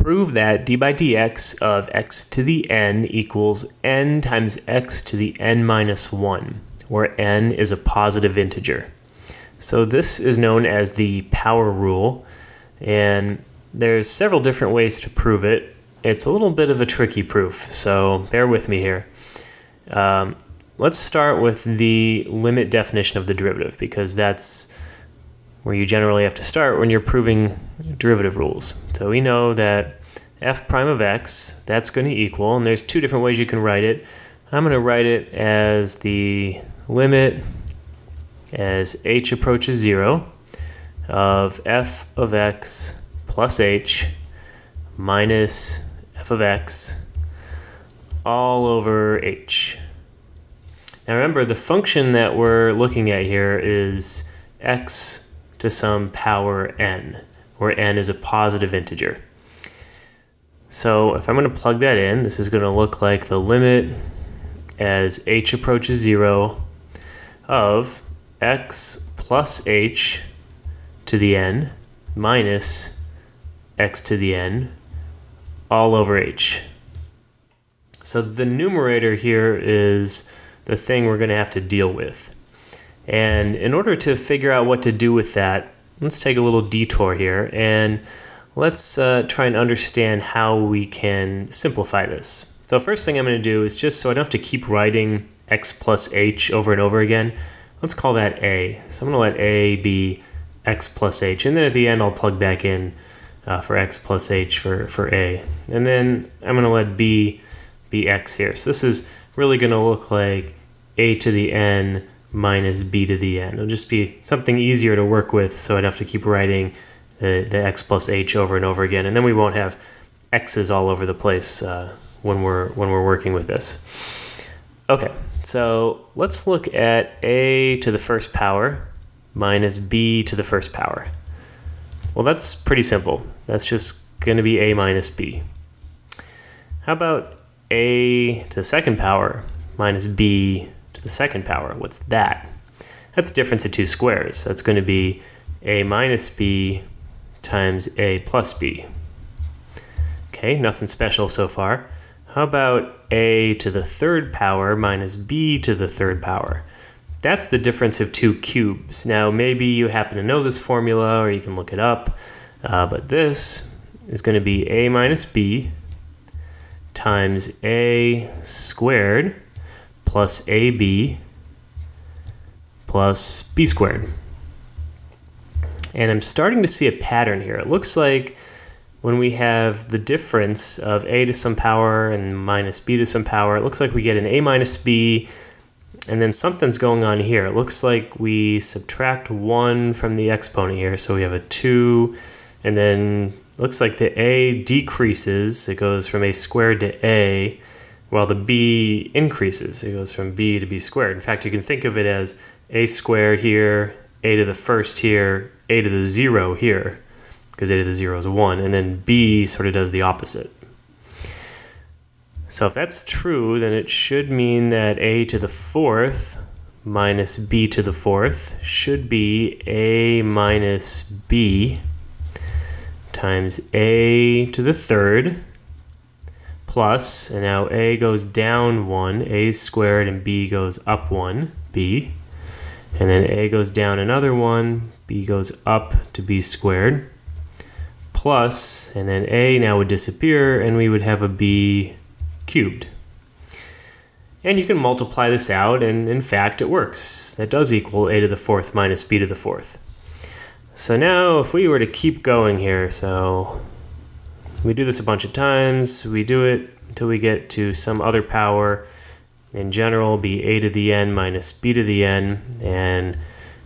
Prove that d by dx of x to the n equals n times x to the n minus 1, where n is a positive integer. So this is known as the power rule, and there's several different ways to prove it. It's a little bit of a tricky proof, so bear with me here. Um, let's start with the limit definition of the derivative, because that's where you generally have to start when you're proving derivative rules. So we know that f prime of x, that's going to equal, and there's two different ways you can write it. I'm going to write it as the limit as h approaches 0 of f of x plus h minus f of x all over h. Now remember, the function that we're looking at here is x to some power n, where n is a positive integer. So if I'm going to plug that in, this is going to look like the limit as h approaches 0 of x plus h to the n minus x to the n all over h. So the numerator here is the thing we're going to have to deal with. And in order to figure out what to do with that, let's take a little detour here and let's uh, try and understand how we can simplify this. So first thing I'm going to do is just so I don't have to keep writing x plus h over and over again, let's call that a. So I'm going to let a be x plus h, and then at the end I'll plug back in uh, for x plus h for, for a. And then I'm going to let b be x here. So this is really going to look like a to the n minus b to the n. It'll just be something easier to work with so I'd have to keep writing the, the x plus h over and over again. And then we won't have x's all over the place uh, when, we're, when we're working with this. Okay, so let's look at a to the first power minus b to the first power. Well, that's pretty simple. That's just going to be a minus b. How about a to the second power minus b the second power. What's that? That's difference of two squares. That's going to be a minus b times a plus b. Okay, nothing special so far. How about a to the third power minus b to the third power? That's the difference of two cubes. Now, maybe you happen to know this formula or you can look it up, uh, but this is going to be a minus b times a squared plus AB plus B squared. And I'm starting to see a pattern here. It looks like when we have the difference of a to some power and minus b to some power, it looks like we get an a minus b, and then something's going on here. It looks like we subtract 1 from the exponent here, so we have a 2, and then looks like the a decreases. It goes from a squared to a, well, the b increases. It goes from b to b squared. In fact, you can think of it as a squared here, a to the first here, a to the zero here, because a to the zero is 1, and then b sort of does the opposite. So if that's true, then it should mean that a to the fourth minus b to the fourth should be a minus b times a to the third plus, and now a goes down 1, a squared, and b goes up 1, b. And then a goes down another 1, b goes up to b squared, plus, and then a now would disappear, and we would have a b cubed. And you can multiply this out, and in fact, it works. That does equal a to the fourth minus b to the fourth. So now, if we were to keep going here, so we do this a bunch of times. We do it until we get to some other power. In general, be a to the n minus b to the n. And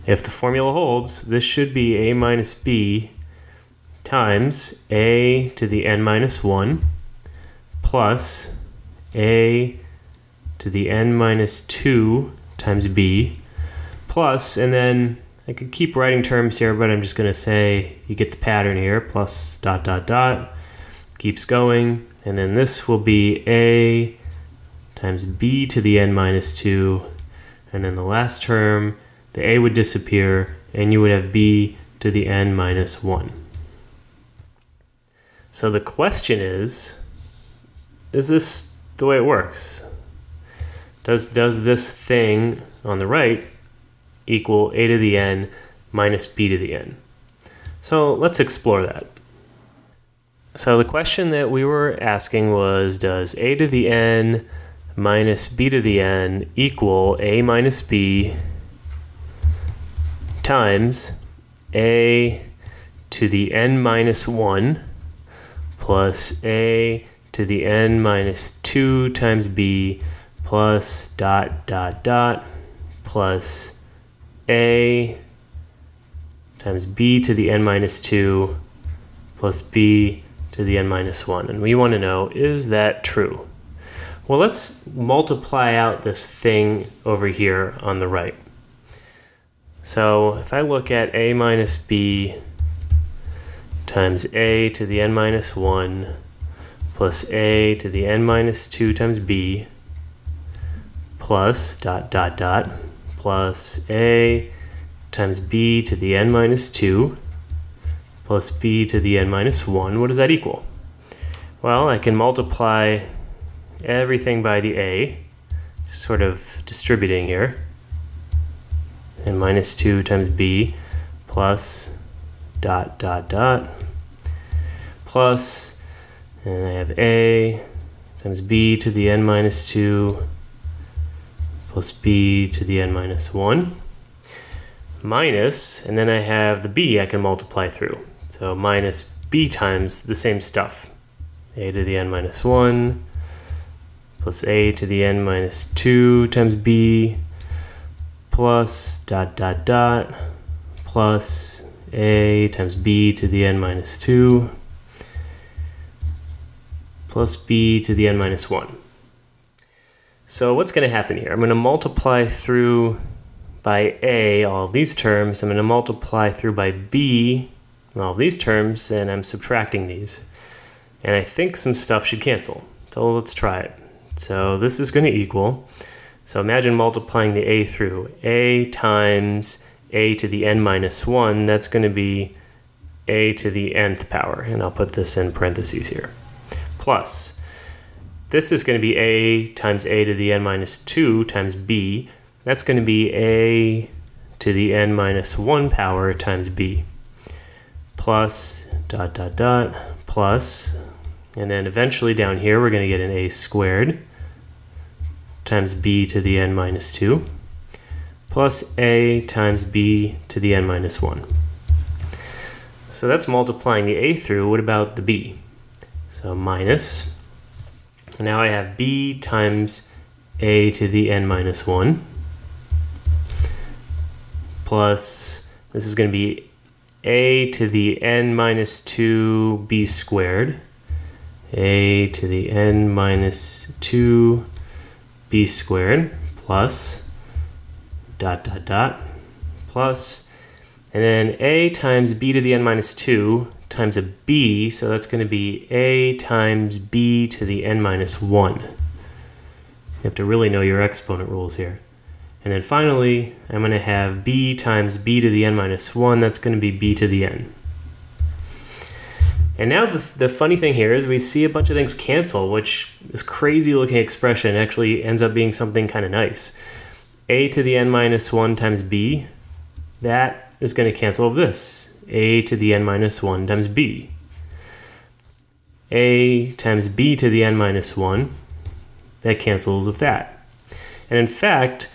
if the formula holds, this should be a minus b times a to the n minus 1 plus a to the n minus 2 times b plus, and then I could keep writing terms here, but I'm just going to say you get the pattern here, plus dot dot dot keeps going, and then this will be a times b to the n minus 2, and then the last term, the a would disappear, and you would have b to the n minus 1. So the question is, is this the way it works? Does, does this thing on the right equal a to the n minus b to the n? So let's explore that. So the question that we were asking was, does a to the n minus b to the n equal a minus b times a to the n minus 1 plus a to the n minus 2 times b plus dot dot dot plus a times b to the n minus 2 plus b to the n minus 1. And we want to know, is that true? Well, let's multiply out this thing over here on the right. So if I look at a minus b times a to the n minus 1 plus a to the n minus 2 times b plus dot dot dot plus a times b to the n minus 2 plus b to the n minus 1, what does that equal? Well, I can multiply everything by the a, just sort of distributing here, and minus 2 times b plus dot dot dot plus, and I have a times b to the n minus 2 plus b to the n minus 1 minus, and then I have the b I can multiply through. So minus b times the same stuff. a to the n minus 1 plus a to the n minus 2 times b plus dot dot dot plus a times b to the n minus 2 plus b to the n minus 1. So what's going to happen here? I'm going to multiply through by a all these terms. I'm going to multiply through by b all these terms, and I'm subtracting these. And I think some stuff should cancel. So let's try it. So this is going to equal, so imagine multiplying the a through. a times a to the n minus 1, that's going to be a to the nth power. And I'll put this in parentheses here. Plus, this is going to be a times a to the n minus 2 times b. That's going to be a to the n minus 1 power times b plus dot dot dot plus and then eventually down here we're going to get an a squared times b to the n minus 2 plus a times b to the n minus 1. So that's multiplying the a through. What about the b? So minus. Now I have b times a to the n minus 1 plus, this is going to be a to the n minus 2b squared, a to the n minus 2b squared plus dot dot dot plus and then a times b to the n minus 2 times a b, so that's going to be a times b to the n minus 1. You have to really know your exponent rules here. And then finally, I'm going to have b times b to the n minus 1. That's going to be b to the n. And now the, the funny thing here is we see a bunch of things cancel, which this crazy looking expression actually ends up being something kind of nice. a to the n minus 1 times b, that is going to cancel this. a to the n minus 1 times b. a times b to the n minus 1, that cancels with that. And in fact,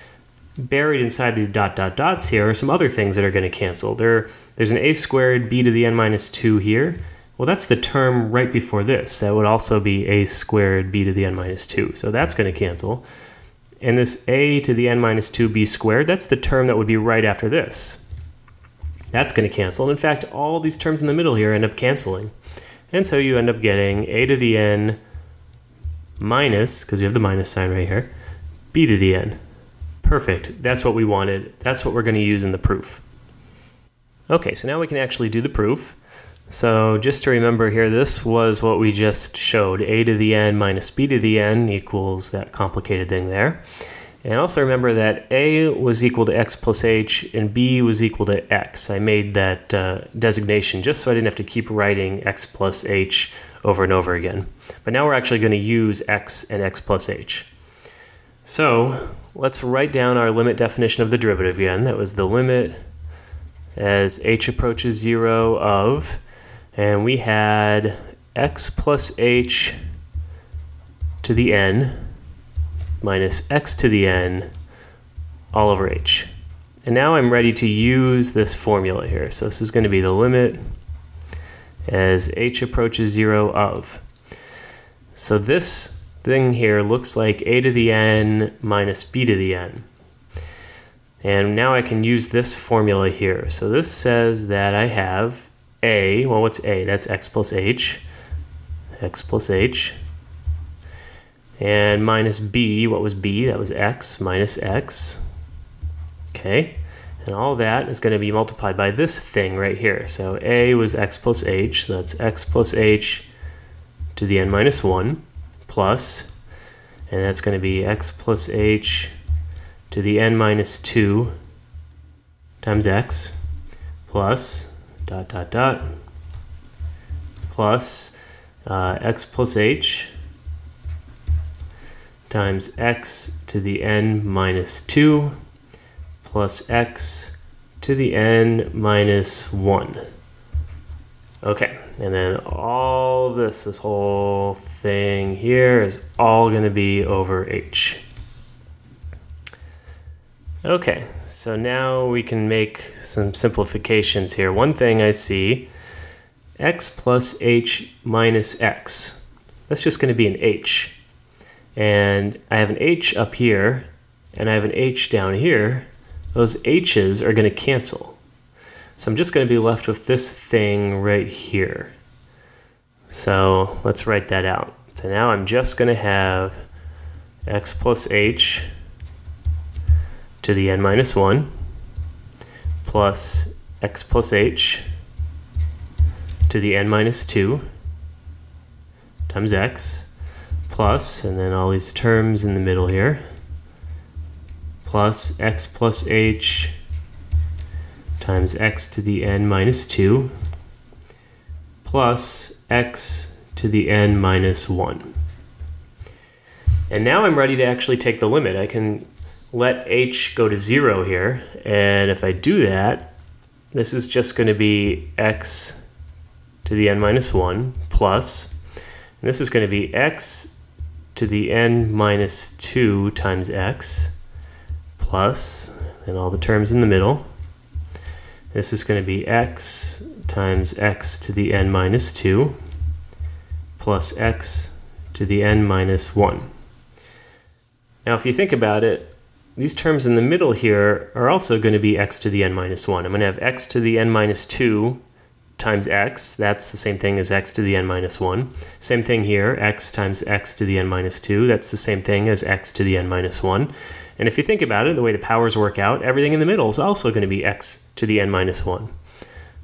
buried inside these dot dot dots here are some other things that are going to cancel. There, there's an a squared b to the n minus 2 here. Well, that's the term right before this. That would also be a squared b to the n minus 2. So that's going to cancel. And this a to the n minus 2b squared, that's the term that would be right after this. That's going to cancel. And in fact, all these terms in the middle here end up canceling. And so you end up getting a to the n minus, because we have the minus sign right here, b to the n. Perfect. That's what we wanted. That's what we're going to use in the proof. Okay, so now we can actually do the proof. So just to remember here, this was what we just showed. a to the n minus b to the n equals that complicated thing there. And also remember that a was equal to x plus h and b was equal to x. I made that uh, designation just so I didn't have to keep writing x plus h over and over again. But now we're actually going to use x and x plus h. So let's write down our limit definition of the derivative again. That was the limit as h approaches 0 of, and we had x plus h to the n minus x to the n all over h. And now I'm ready to use this formula here. So this is going to be the limit as h approaches 0 of. So this thing here looks like a to the n minus b to the n. And now I can use this formula here. So this says that I have a, well what's a? That's x plus h, x plus h and minus b, what was b? That was x minus x. Okay, and all that is going to be multiplied by this thing right here. So a was x plus h, so that's x plus h to the n minus 1 plus, and that's going to be x plus h to the n minus 2 times x plus dot dot dot plus uh, x plus h times x to the n minus 2 plus x to the n minus 1. Okay, and then all this, this whole thing here is all going to be over h. Okay, so now we can make some simplifications here. One thing I see, x plus h minus x. That's just going to be an h and I have an H up here and I have an H down here, those H's are going to cancel. So I'm just going to be left with this thing right here. So let's write that out. So now I'm just going to have x plus h to the n minus 1 plus x plus h to the n minus 2 times x plus, and then all these terms in the middle here, plus x plus h times x to the n minus 2 plus x to the n minus 1. And now I'm ready to actually take the limit. I can let h go to 0 here, and if I do that, this is just going to be x to the n minus 1 plus, and this is going to be x to the n minus 2 times x plus, and all the terms in the middle. This is going to be x times x to the n minus 2 plus x to the n minus 1. Now if you think about it, these terms in the middle here are also going to be x to the n minus 1. I'm going to have x to the n minus 2 times x, that's the same thing as x to the n minus 1. Same thing here, x times x to the n minus 2, that's the same thing as x to the n minus 1. And if you think about it, the way the powers work out, everything in the middle is also going to be x to the n minus 1.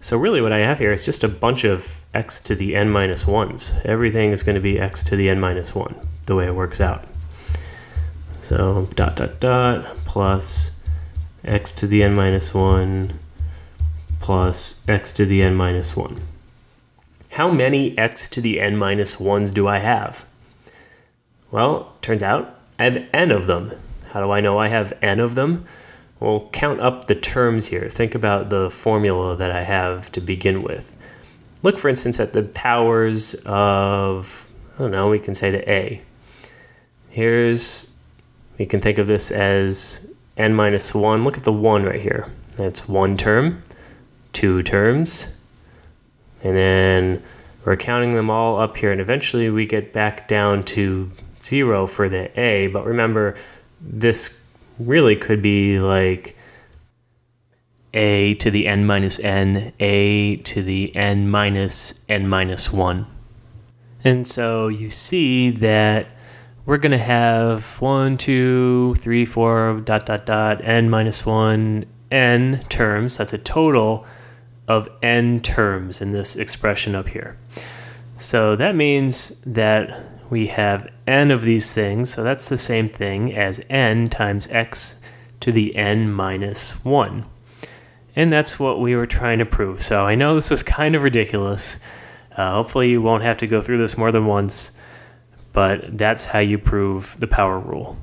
So really what I have here is just a bunch of x to the n minus 1s. Everything is going to be x to the n minus 1, the way it works out. So dot dot dot plus x to the n minus 1 plus x to the n minus 1. How many x to the n minus 1s do I have? Well, turns out I have n of them. How do I know I have n of them? Well, count up the terms here. Think about the formula that I have to begin with. Look, for instance, at the powers of, I don't know, we can say the a. Here's, we can think of this as n minus 1. Look at the 1 right here. That's one term two terms. And then we're counting them all up here. And eventually we get back down to zero for the A. But remember, this really could be like a to the n minus n, a to the n minus n minus 1. And so you see that we're going to have 1, 2, 3, 4, dot, dot, dot, n minus 1, n terms. That's a total of n terms in this expression up here. So that means that we have n of these things, so that's the same thing as n times x to the n minus 1. And that's what we were trying to prove. So I know this was kind of ridiculous. Uh, hopefully you won't have to go through this more than once, but that's how you prove the power rule.